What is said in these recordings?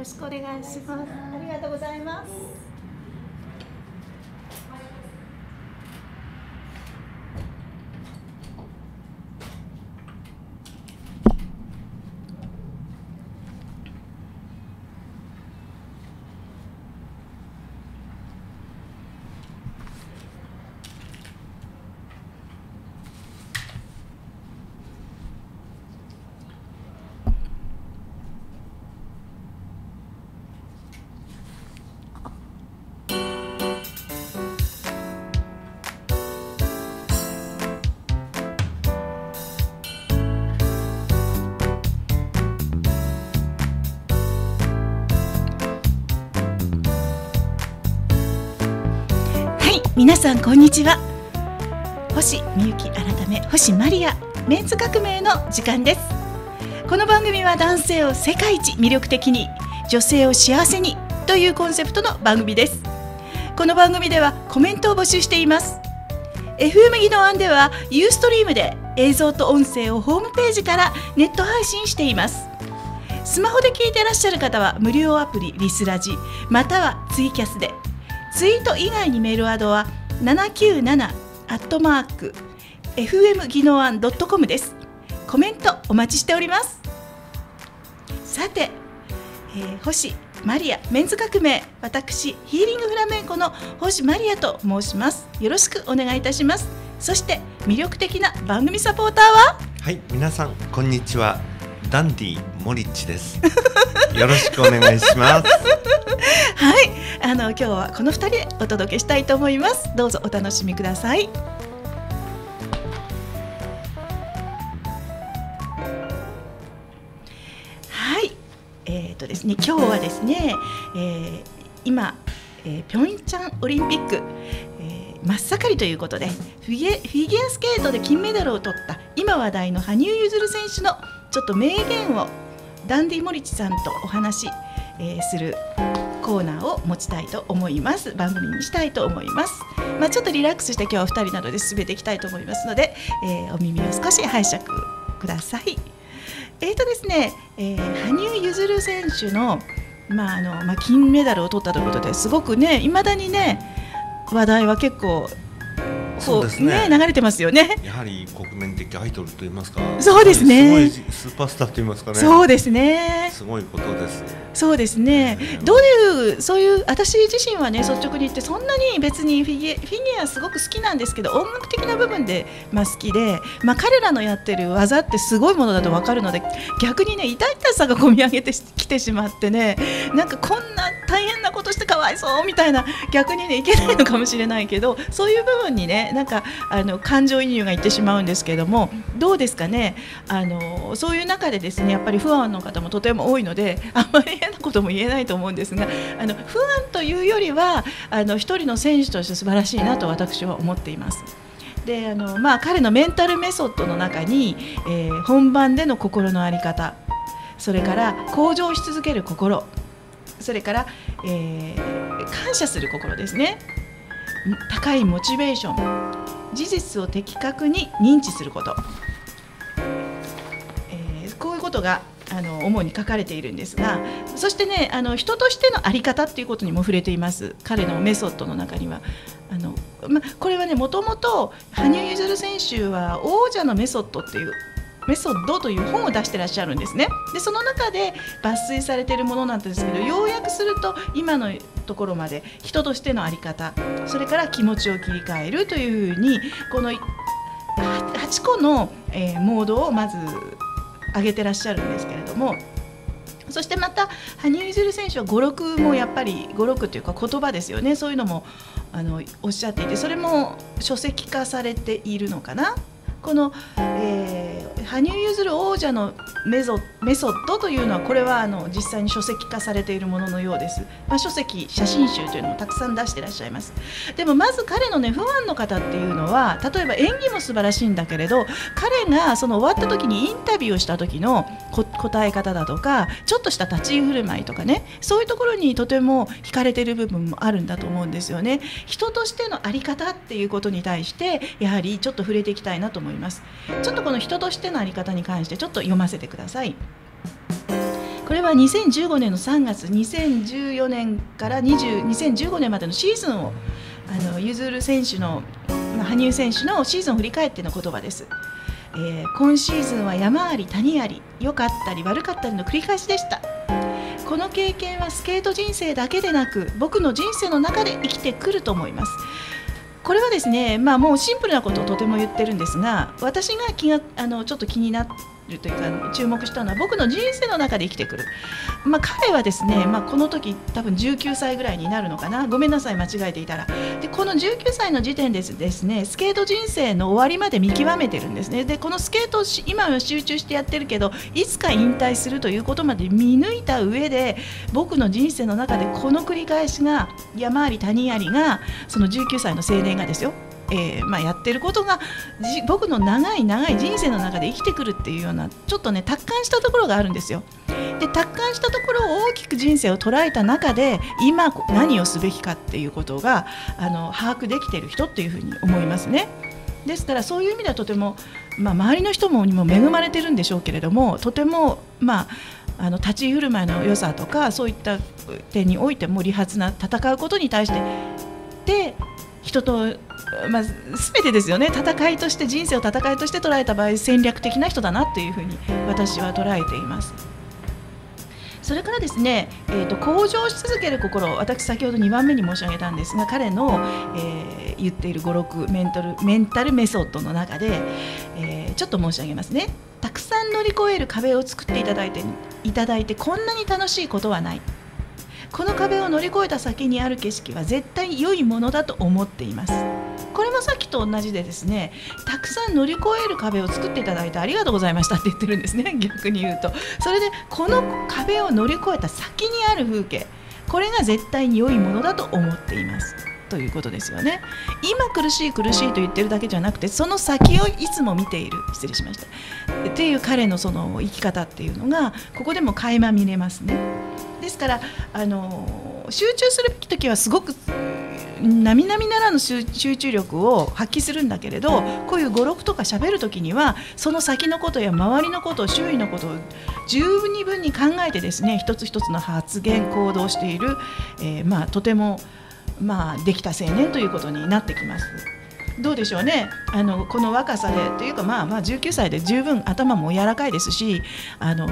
ろしくお願いします。ありがとうございます。皆さんこんにちは。星みゆき改め星マリアメンズ革命の時間です。この番組は男性を世界一魅力的に女性を幸せにというコンセプトの番組です。この番組ではコメントを募集しています。FM 技能案ではユーストリームで映像と音声をホームページからネット配信しています。スマホで聞いてらっしゃる方は無料アプリリスラジまたはツイキャスで。ツイート以外にメールアドは797アットマーク fm 技能案 .com です。コメントお待ちしております。さて、えー、星マリアメンズ革命私ヒーリングフラメンコの星マリアと申します。よろしくお願いいたします。そして魅力的な番組サポーターは？はい皆さんこんにちは。ダンディモリッチです よろしくお願いします。はい。あの今日はこの二人でお届けしたいと思います。どうぞお楽しみください。はい。えっ、ー、とですね今日はですね、えー、今、えー、ピョンチャンオリンピック、えー、真っ盛りということでフィギュフィギュアスケートで金メダルを取った今話題の羽生結弦選手のちょっと名言をダンディ・モリチさんとお話、えー、するコーナーを持ちたいと思います。番組にしたいと思います。まあ、ちょっとリラックスして今日は2人などで進めていきたいと思いますので、えー、お耳を少し拝借ください。えーとですね、えー、羽生結弦選手の,、まああのまあ、金メダルを取ったということですごくねいまだにね話題は結構そうですね、ね、流れてますよね。やはり国民的アイドルと言いますか。そうですね。すスーパースターと言いますかね。そうですね。すごいことです。そうですね。どういうそういう私自身はね率直に言ってそんなに別にフィギュフィギュアすごく好きなんですけど音楽的な部分でまあ好きで、まあ彼らのやってる技ってすごいものだとわかるので逆にね痛々さがこみ上げてきてしまってねなんかこんな大変なことしてかわいそうみたいな逆にねいけないのかもしれないけどそういう部分にねなんかあの感情移入がいってしまうんですけどもどうですかね？あのそういう中でですねやっぱり不安の方もとても多いのであまり変なことも言えないと思うんですがあの不安というよりはあの一人の選手として素晴らしいなと私は思っています。であのまあ、彼のメンタルメソッドの中に、えー、本番での心の在り方それから向上し続ける心それから、えー、感謝する心ですね高いモチベーション。事実を的確に認知すること、えー、こういうことがあの主に書かれているんですがそしてねあの人としての在り方っていうことにも触れています。彼のメソッドの中には。あのま、これはねもともと羽生結弦選手は王者のメソッドっていうメソッドという本を出してらっしゃるんですね。でその中で抜粋されているものなんですけど要約すると今のところまで人としての在り方それから気持ちを切り替えるというふうにこの8個の、えー、モードをまず上げてらっしゃるんですけれどもそしてまた羽生結弦選手は語録もやっぱり語録というか言葉ですよね。そういうのもあのおっしゃっていてそれも書籍化されているのかな。この、えー、羽生結弦王者のメソメソッドというのはこれはあの実際に書籍化されているもののようです、まあ、書籍写真集というのもたくさん出していらっしゃいます。でもまず彼のね不安の方っていうのは例えば演技も素晴らしいんだけれど彼がその終わった時にインタビューをした時の答え方だとかちょっとした立ち居振る舞いとかねそういうところにとても惹かれている部分もあるんだと思うんですよね。人としての在り方っていうことに対してやはりちょっと触れていきたいなと思います。ちょっとこの人としての在り方に関してちょっと読ませてください。これは2015年の3月2014年から20 2015年までのシーズンをあの譲る選手の羽生選手のシーズンを振り返っての言葉です。えー、今シーズンは山あり谷あり良かったり悪かったりの繰り返しでした。この経験はスケート人生だけでなく僕の人生の中で生きてくると思います。これはですね、まあ、もうシンプルなことをとても言ってるんですが私が気があのちょっと気になるというか注目したのは僕の人生の中で生きてくる、まあ、彼はですね、まあ、この時多分19歳ぐらいになるのかな。ごめんなさい間違えていたら。でこの19歳の時点でですねスケート人生の終わりまで見極めてるんですね。でこのスケートを今は集中してやってるけどいつか引退するということまで見抜いた上で僕の人生の中でこの繰り返しが山あり谷ありがその19歳の青年がですよえー、まあ、やってることが僕の長い長い人生の中で生きてくるっていうようなちょっとね達観したところがあるんですよ。で達観したところを大きく人生を捉えた中で今何をすべきかっていうことがあの把握できてる人っていうふうに思いますね。ですからそういう意味ではとても、まあ、周りの人もにも恵まれてるんでしょうけれどもとても、まあ、あの立ち居振る舞いの良さとかそういった点においても利発な戦うことに対してで人とまあ、全てですよね。戦いとして人生を戦いとして捉えた場合戦略的な人だなというふうに私は捉えています。それからですね、えーと、向上し続ける心私先ほど2番目に申し上げたんですが彼の、えー、言っている56メンタルメンタルメソッドの中で、えー、ちょっと申し上げますね。たくさん乗り越える壁を作っていただいていただいてこんなに楽しいことはない。この壁を乗り越えた先にある景色は絶対良いものだと思っています。これもさっきと同じでですねたくさん乗り越える壁を作っていただいてありがとうございましたって言ってるんですね。逆に言うと。それでこの壁を乗り越えた先にある風景これが絶対に良いものだと思っています。ということですよね。今苦しい苦しいと言ってるだけじゃなくてその先をいつも見ている。失礼しました。っていう彼のその生き方っていうのがここでも垣間見れますね。ですからあの集中するべき時はすごく並々ならぬ集中力を発揮するんだけれどこういう語録とか喋る時にはその先のことや周りのこと周囲のことを十分に考えてですね一つ一つの発言行動している、えー、まあ、とても、まあ、できた青年ということになってきます。どうでしょうね。あのこの若さでというかまあまあ19歳で十分頭も柔らかいですしあの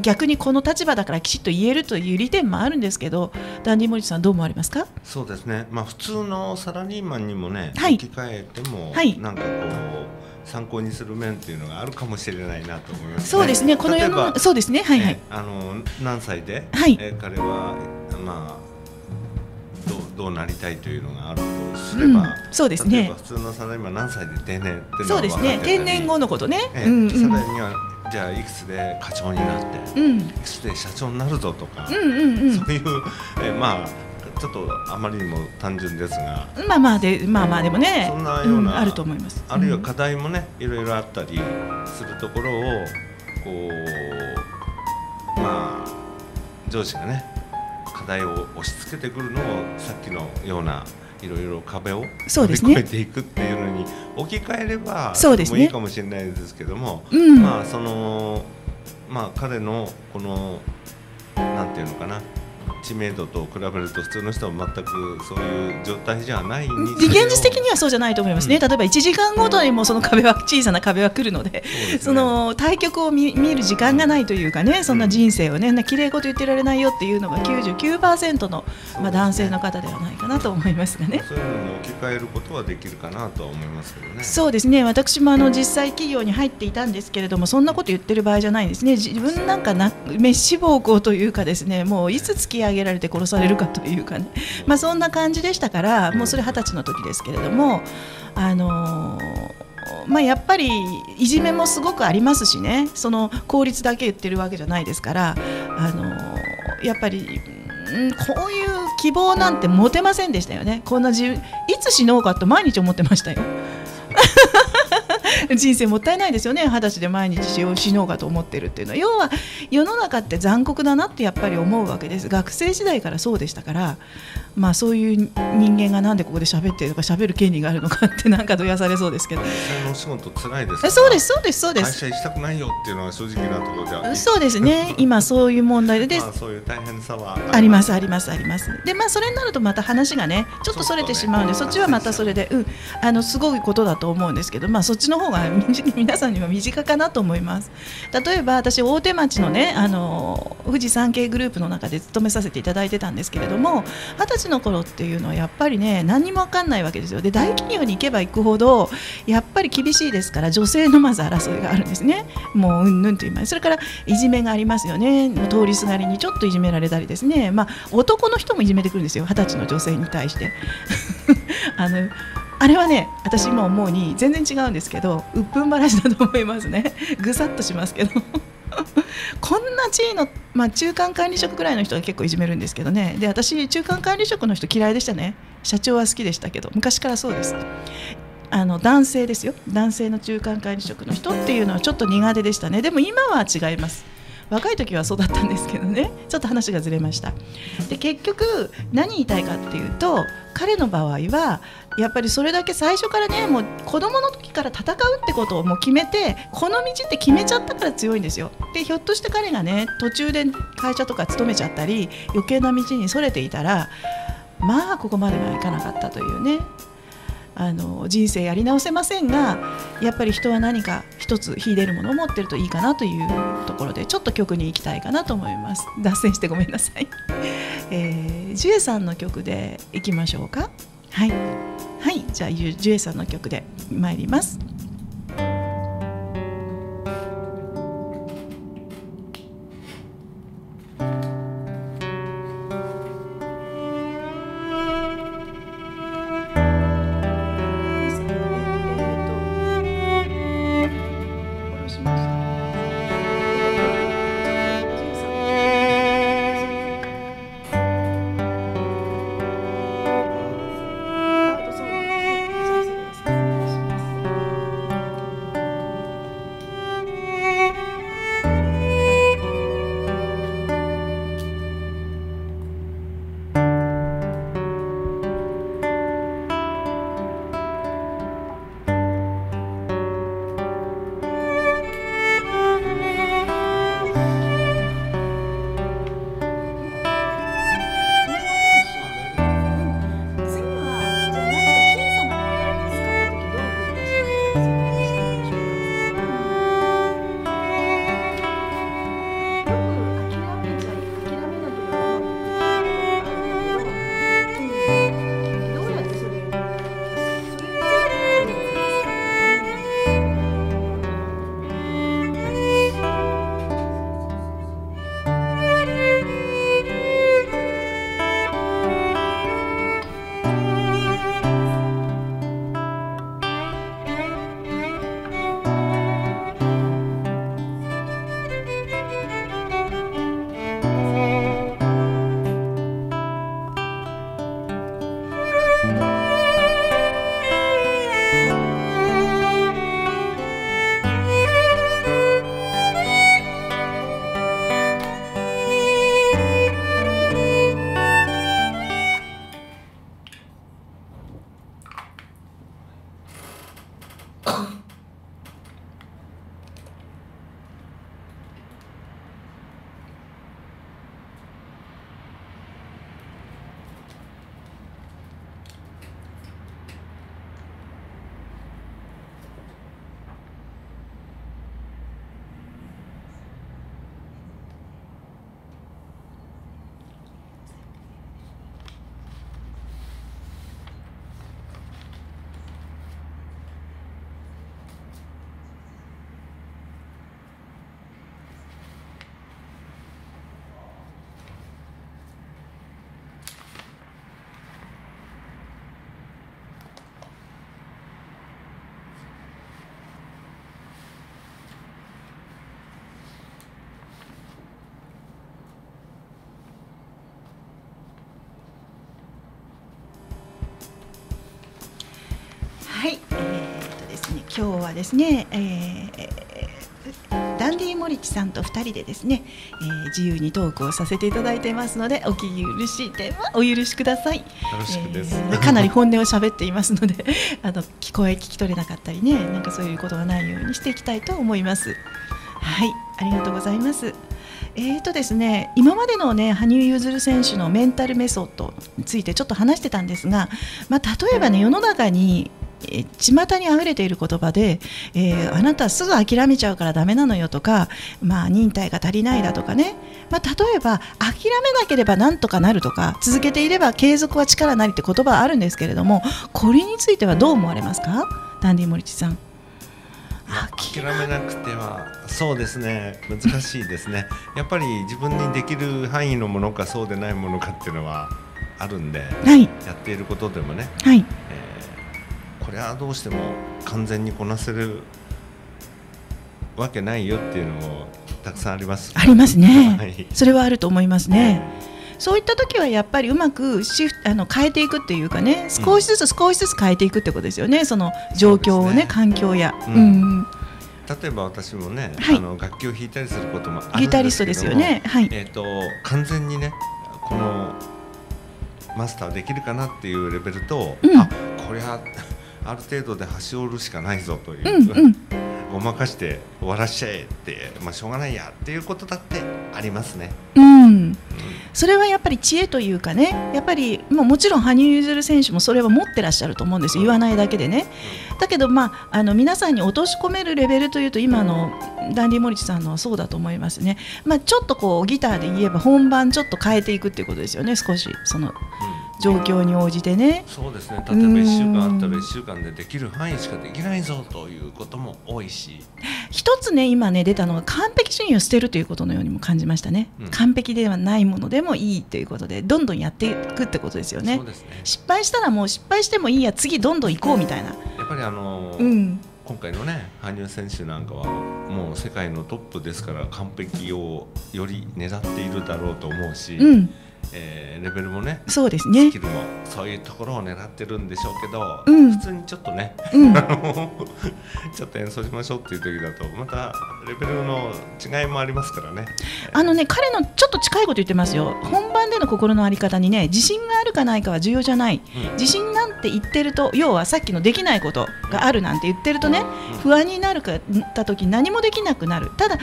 逆にこの立場だからきちっと言えるという利点もあるんですけどダンディモリさんどう思われますか？そうですね、まあ、普通のサラリーマンにもね、はい、置き換えても、はい、なんかこう参考にする面っていうのがあるかもしれないなと思います、ね、そうですね。この世のそうですね。はいはい、あの何歳で、はい、え彼はまあどうなりたいというのがあるとすれば、うん、そうですね。普通のサラリーマン何歳で定年ってそうですね。定年後のことね、ええうんうん、さらにはじゃあいくつで課長になって、うん、いくつで社長になるぞとか、うんうんうん、そういうえまあちょっとあまりにも単純ですがまあまあでまあまあでもねそんなような、うん、あると思います。あるいは課題もねいろいろあったりするところをこうまあ上司がね課題を押し付けてくるのをさっきのようないろいろ壁を乗り越えていくっていうのに置き換えればそうです、ね、もいいかもしれないですけども、うん、まあそのまあ彼のこのなんていうのかな知名度と比べると普通の人は全くそういう状態じゃない現実的にはそうじゃないと思いますね、うん、例えば1時間ごとにもその壁は小さな壁は来るので、そ、ね、の対局を見見る時間がないというかね、そんな人生をね、綺麗事言ってられないよっていうのが99%の、まあ、男性の方ではないかなと思いますがね。そういうのに置き換えることはできるかなと思いますけどね。そうですね。私もあの実際企業に入っていたんですけれどもそんなこと言ってる場合じゃないですね。自分なんかな飯奉公というかですねもういつ突き上げられて殺されるかというかね、まあ、そんな感じでしたからもうそれ二十歳の時ですけれども、あのまあ、やっぱりいじめもすごくありますしねその効率だけ言ってるわけじゃないですから、あのやっぱり。うん、こういう希望なんて持てませんでしたよね、こんな自分いつ死のうかと毎日思ってましたよ。人生もったいないですよね。二十歳で毎日死を死のうかと思ってるっていうのは。要は世の中って残酷だなってやっぱり思うわけです。学生時代からそうでしたからまあそういう人間がなんでここで喋ってるのか喋る権利があるのかってなんかどやされそうですけど。お仕事辛いですそうですそうですそうです。会社行きたくないよっていうのは正直なところでは。そうですね。今そういう問題で。でまあ、そういう大変さはあります。ありますありますでまあそれになるとまた話がねちょっとそれてしまうんでそっちはまたそれでうん。あのすごいことだとと思うんですけどまあそっちの方が 皆さんには身近かなと思います。例えば私大手町のねあの富士山系グループの中で勤めさせていただいてたんですけれども二十歳の頃っていうのはやっぱりね何にも分かんないわけですよ。で大企業に行けば行くほどやっぱり厳しいですから女性のまず争いがあるんですね。もううんぬんと言います。それからいじめがありますよね。通りすがりにちょっといじめられたりですね。まあ男の人もいじめてくるんですよ。二十歳の女性に対して。あのあれはね私今思うに全然違うんですけど鬱憤話だと思いますね。ぐさっとしますけど。こんな地位の、まあ、中間管理職ぐらいの人が結構いじめるんですけどね。で私中間管理職の人嫌いでしたね。社長は好きでしたけど昔からそうです。あの男性ですよ。男性の中間管理職の人っていうのはちょっと苦手でしたね。でも今は違います。若い時はそうだったんですけどね。ちょっと話がずれました。で結局何言いたいかっていうと彼の場合はやっぱりそれだけ最初からねもう子供の時から戦うってことをもう決めてこの道って決めちゃったから強いんですよ。でひょっとして彼がね途中で会社とか勤めちゃったり余計な道にそれていたらまあここまではいかなかったというね。あの人生やり直せませんがやっぱり人は何か一つ秀でるものを持ってるといいかなというところでちょっと曲に行きたいかなと思います。脱線してごめんなさい、えー、ジュエさんの曲でいきましょうか。はい。はい。じゃあジュエさんの曲で参ります。はですね、えー、ダンディモリチさんと2人でですね、えー、自由にトークをさせていただいてますのでお気苦しい点はお許しください。えー、かなり本音を喋っていますので あの聞こえ聞き取れなかったりねなんかそういうことがないようにしていきたいと思います。はいありがとうございます。えーとですね、今までの、ね、羽生結弦選手のメンタルメソッドについてちょっと話してたんですが、まあ、例えば、ね、世の中にえ巷にあふれている言葉で、えー、あなたすぐ諦めちゃうからダメなのよとか、まあ、忍耐が足りないだとかね、まあ、例えば諦めなければなんとかなるとか続けていれば継続は力なりって言葉はあるんですけれどもこれについてはどう思われますか？ダンディ・モリチさん。諦めなくてはそうですね。難しいですね。やっぱり自分にできる範囲のものかそうでないものかっていうのはあるんで、はい、やっていることでもね、はい、えー、これはどうしても完全にこなせるわけないよっていうのもたくさんあります。ありますね、はい、それはあると思いますね、そういった時はやっぱりうまくシフあの変えていくっていうかね少しずつ少しずつ変えていくってことですよね、その状況をね、ね、環境や。うん、うん例えば私もね、はい、あの楽器を弾いたりすることもあるんですけどギタリストですよね、はい、えっ、ー、と完全にねこのマスターできるかなっていうレベルと、うん、あこれはある程度で端折るしかないぞという、うんうん、ごまかして終わらしちゃえって、まあ、しょうがないやっていうことだってありますね。うん、それはやっぱり知恵というかねやっぱりもうもちろん羽生結弦選手もそれは持ってらっしゃると思うんです言わないだけでね。だけど、まあ、あの皆さんに落とし込めるレベルというと今のダンディ・モリチさんのはそうだと思いますね。まあ、ちょっとこうギターで言えば本番ちょっと変えていくっていうことですよね少しその。状況に応じてね。そうですね。例えば1週間あったら1週間でできる範囲しかできないぞということも多いし。一つね今ね出たのが完璧主義を捨てるということのようにも感じましたね、うん、完璧ではないものでもいいということでどんどんやっていくってことですよね、ね、失敗したらもう失敗してもいいや次どんどん行こうみたいな。やっぱりあのー、うん。今回のね羽生選手なんかはもう世界のトップですから完璧をより狙っているだろうと思うし、うんえー、レベルもねそうですね。スキルもそういうところを狙ってるんでしょうけど、うん、普通にちょっとね、うん、ちょっと演奏しましょうっていう時だとまたレベルの違いもありますからね。あのね彼のちょっと近いこと言ってますよ。本番での心の在り方にね自信があるかないかは重要じゃない、うん、自信なんて言ってると要はさっきのできないことがあるなんて言ってるとね、不安になるかった時何もできなくなる。ただ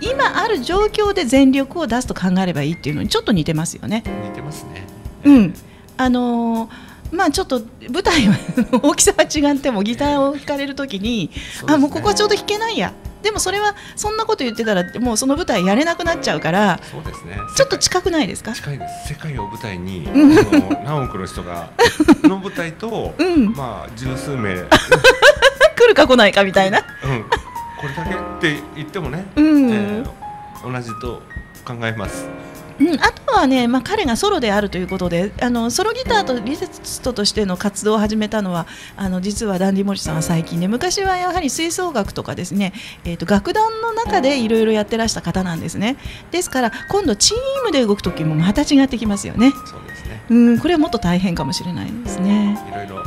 今ある状況で全力を出すと考えればいいっていうのにちょっと似てますよね似てますね。うん、あのーまあちょっと舞台は大きさは違ってもギターを弾かれるときに、ね、あもうここはちょうど弾けないや。でもそれはそんなこと言ってたらもうその舞台やれなくなっちゃうからそうですね。ちょっと近くないですか？近いです。世界を舞台に何億の人が の舞台と、うん、まあ十数名。来るか来ないかみたいな、うん、これだけって言ってもね、うん。えー、同じと考えます。うん、あとはね、まあ、彼がソロであるということであのソロギターとリセストとしての活動を始めたのはあの実はダンディ・モリさんは最近ね昔はやはり吹奏楽とかですね、えーと、楽団の中でいろいろやってらした方なんですねですから今度チームで動く時もまた違ってきますよね。そうですねうんこれはもっと大変かもしれないですね。いろいろ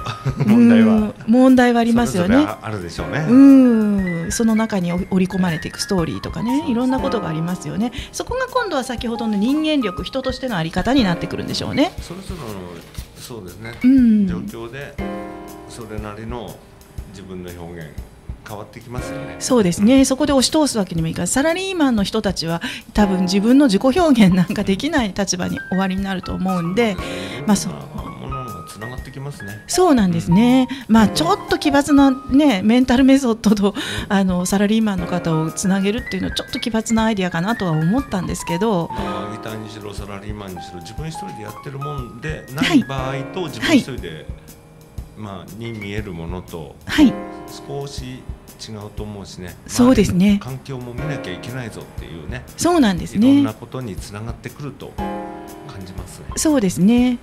問題は問題はありますよね。あるでしょうね。うんその中に織り込まれていくストーリーとかねいろんなことがありますよね。そこが今度は先ほどの人間力人としてのあり方になってくるんでしょうね。それぞれのそうですね、うん、状況でそれなりの自分の表現変わってきますよね。そうですね。そこで押し通すわけにもいかず、サラリーマンの人たちは多分自分の自己表現なんかできない立場に終わりになると思うんで、まあそう。つながってきますね。そうなんですね。うん、まあちょっと奇抜なねメンタルメソッドと、うん、あのサラリーマンの方をつなげるっていうのはちょっと奇抜なアイディアかなとは思ったんですけど。まあギターにしろサラリーマンにしろ自分一人でやってるもんでない場合と、自分一人で、はい、まあに見えるものと、はい、少し違うと思うしね。そうですね。環境も見なきゃいけないぞっていうね。そうなんですね。いろんなことにつながってくると感じます、ね。そうですね。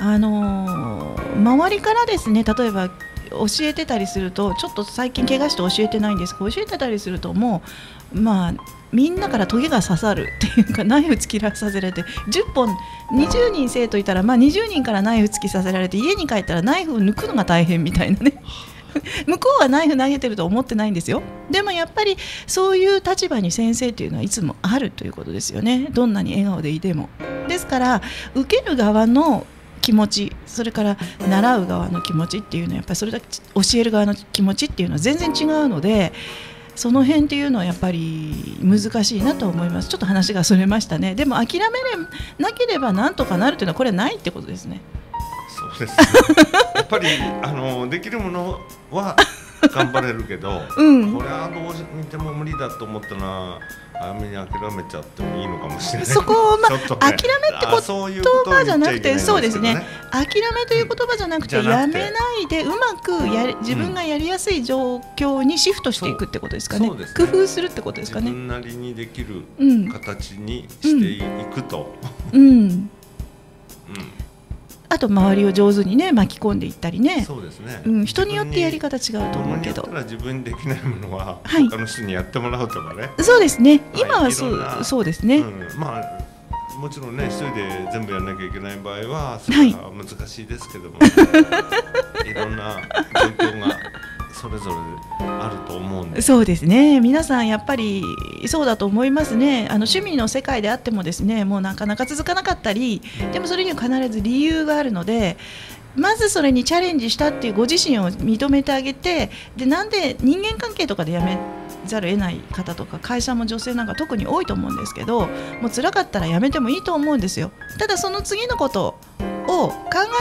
あのー、周りからですね例えば教えてたりするとちょっと最近怪我して教えてないんですが教えてたりするともうまあみんなからトゲが刺さるっていうかナイフ突き出させられて10本20人生徒いたら、まあ、20人からナイフ突きさせられて家に帰ったらナイフを抜くのが大変みたいなね。向こうはナイフ投げてると思ってないんですよ。でもやっぱりそういう立場に先生っていうのはいつもあるということですよね。どんなに笑顔でいても。ですから受ける側の気持ちそれから習う側の気持ちっていうのはやっぱりそれだけ教える側の気持ちっていうのは全然違うのでその辺っていうのはやっぱり難しいなと思います。ちょっと話がそれましたね。でも諦めなければなんとかなるというのはこれはないってことですね。そうです、ね、やっぱりあのできるものは頑張れるけど、うん、これはどう見ても無理だと思ったら早めに諦めちゃってもいいのかもしれない。そこを、まあ、ね、諦めって言葉じゃなくてそうですね。諦めという言葉じゃなくて、やめないでうまくや自分がやりやすい状況にシフトしていくってことですかね。ね、工夫するってことですかね。自分なりにできる形にしていくと、うん、うんあと周りを上手にね巻き込んでいったりね。そうですね、うん、人によってやり方違うと思うけど。自分にできないものは他の人にやってもらうとかね、はい、そうですね。今はそう,、そうですね、うん、まあもちろんね一人で全部やらなきゃいけない場合はそれは難しいですけども、はい、いろんな状況がそれぞれあると思うんで。そうですね。皆さんやっぱりそうだと思いますね。あの趣味の世界であってもですねもうなかなか続かなかったりでもそれには必ず理由があるのでまずそれにチャレンジしたっていうご自身を認めてあげてでなんで人間関係とかでやめざるを得ない方とか会社も女性なんか特に多いと思うんですけどもう辛かったらやめてもいいと思うんですよ。ただその次のことを考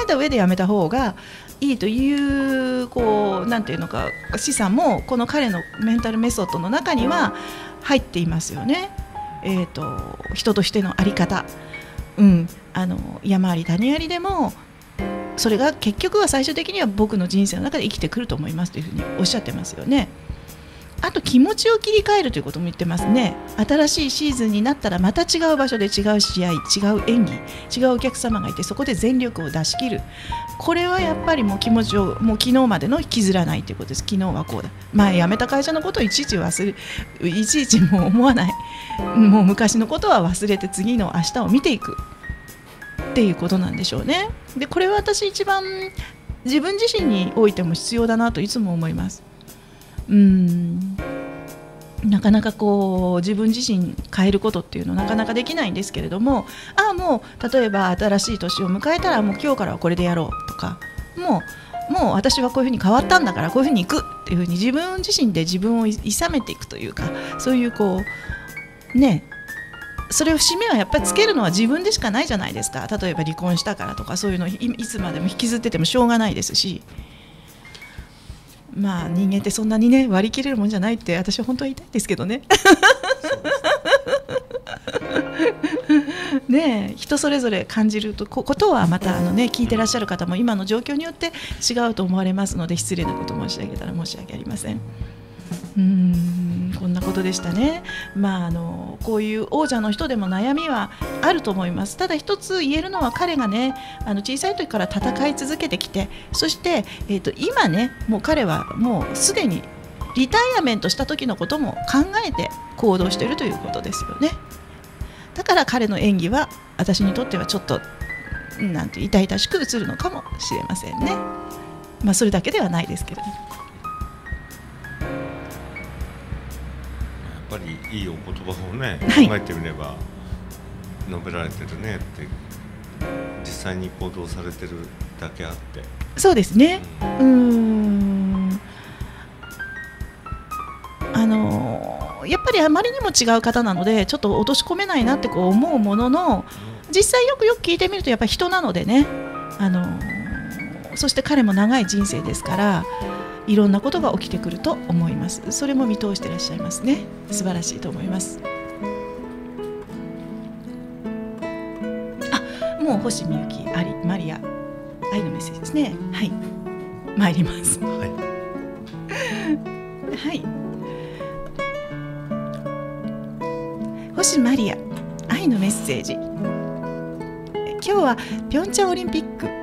えた上でやめた方がいいというこうなんていうのか示唆もこの彼のメンタルメソッドの中には入っていますよね。えーと、人としての在り方、うん、あの山あり谷ありでもそれが結局は最終的には僕の人生の中で生きてくると思いますというふうにおっしゃってますよね。あと気持ちを切り替えるということも言ってますね。新しいシーズンになったらまた違う場所で違う試合違う演技違うお客様がいてそこで全力を出し切る。これはやっぱりもう気持ちをもう昨日までの引きずらないということです。昨日はこうだ。前辞めた会社のことをいちいち忘れいちいちもう思わない。もう昔のことは忘れて次の明日を見ていく。っていうことなんでしょうね。でこれは私一番自分自身においても必要だなといつも思います。うん。なかなかこう自分自身変えることっていうのはなかなかできないんですけれどもああもう例えば新しい年を迎えたらもう今日からはこれでやろうとかもうもう私はこういうふうに変わったんだからこういうふうに行くっていうふうに自分自身で自分をいさめていくというかそういうこうねそれを節目はやっぱりつけるのは自分でしかないじゃないですか。例えば離婚したからとかそういうのいつまでも引きずっててもしょうがないですし。まあ人間ってそんなにね割り切れるもんじゃないって私は本当は言いたいですけどね。ね人それぞれ感じるとことはまたあの、ね、聞いてらっしゃる方も今の状況によって違うと思われますので失礼なこと申し上げたら申し訳ありません。うんこんなことでしたね、まあ、あのこういう王者の人でも悩みはあると思います。ただ一つ言えるのは彼がねあの小さい時から戦い続けてきてそして、えーと、今ねもう彼はもうすでにリタイアメントした時のことも考えて行動しているということですよね。だから彼の演技は私にとってはちょっとなんて痛々しく映るのかもしれませんね。まあそれだけではないですけども。ぱりいいお言葉をね、はい、考えてみれば述べられてるねって実際に行動されてるだけあって。そうですね。うん。あのやっぱりあまりにも違う方なのでちょっと落とし込めないなってこう思うものの実際よくよく聞いてみるとやっぱり人なのでね。あのそして彼も長い人生ですからいろんなことが起きてくると思います。それも見通していらっしゃいますね。素晴らしいと思います。あもう星みゆきありマリア愛のメッセージですね。はい。参ります。はい、はい、星マリア愛のメッセージ。今日はピョンチャンオリンピックフ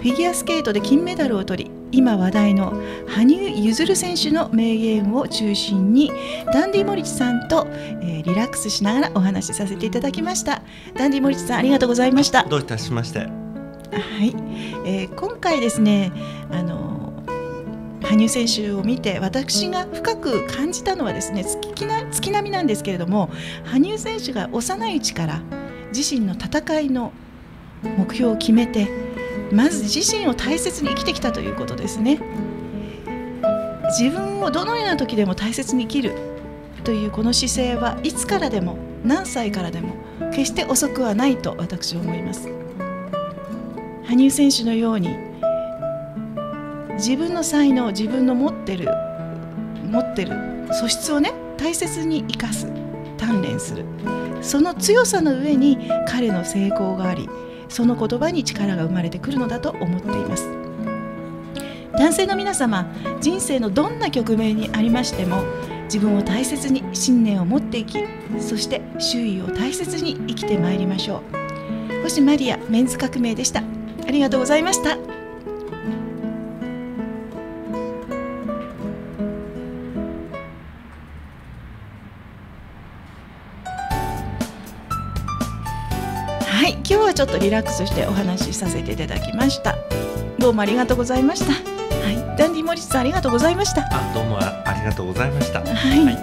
ィギュアスケートで金メダルを取り今話題の羽生結弦選手の名言を中心にダンディモリチさんと、えー、リラックスしながらお話しさせていただきました。ダンディモリチさんありがとうございました。どういたしまして。はい、えー、今回ですねあのフ羽生選手を見て私が深く感じたのはですね月な月並みなんですけれども羽生選手が幼いうちから自身の戦いの目標を決めてまず自身を大切に生きてきたということですね。自分をどのような時でも大切に生きるというこの姿勢はいつからでも何歳からでも決して遅くはないと私は思います。羽生選手のように自分の才能自分の持ってる持ってる素質をね大切に生かす鍛錬する。その強さの上に彼の成功がありその言葉に力が生まれてくるのだと思っています。男性の皆様人生のどんな局面にありましても自分を大切に信念を持っていきそして周囲を大切に生きてまいりましょう。星マリアメンズ革命でした。ありがとうございました。ちょっとリラックスしてお話しさせていただきました。どうもありがとうございました。はい。ダンディモリスさんありがとうございました。あどうもあありがとうございました。はい、はい。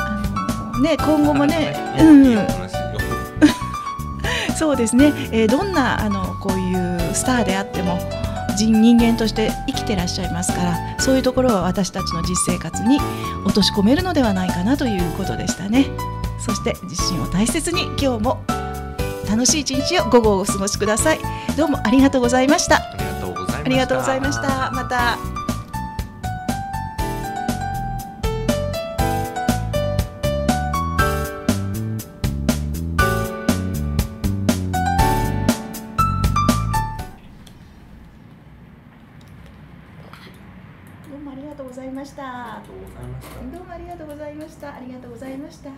あのね今後もねなかなかうん。いい そうですね、えーどんなあのこういうスターであっても人人間として生きてらっしゃいますからそういうところは私たちの実生活に落とし込めるのではないかなということでしたね。そして自身を大切に今日も楽しい一日を午後をお過ごしください。どうもありがとうございました。ありがとうございました。ありがとうございました。また。どうもありがとうございました。どうもありがとうございました。ありがとうございました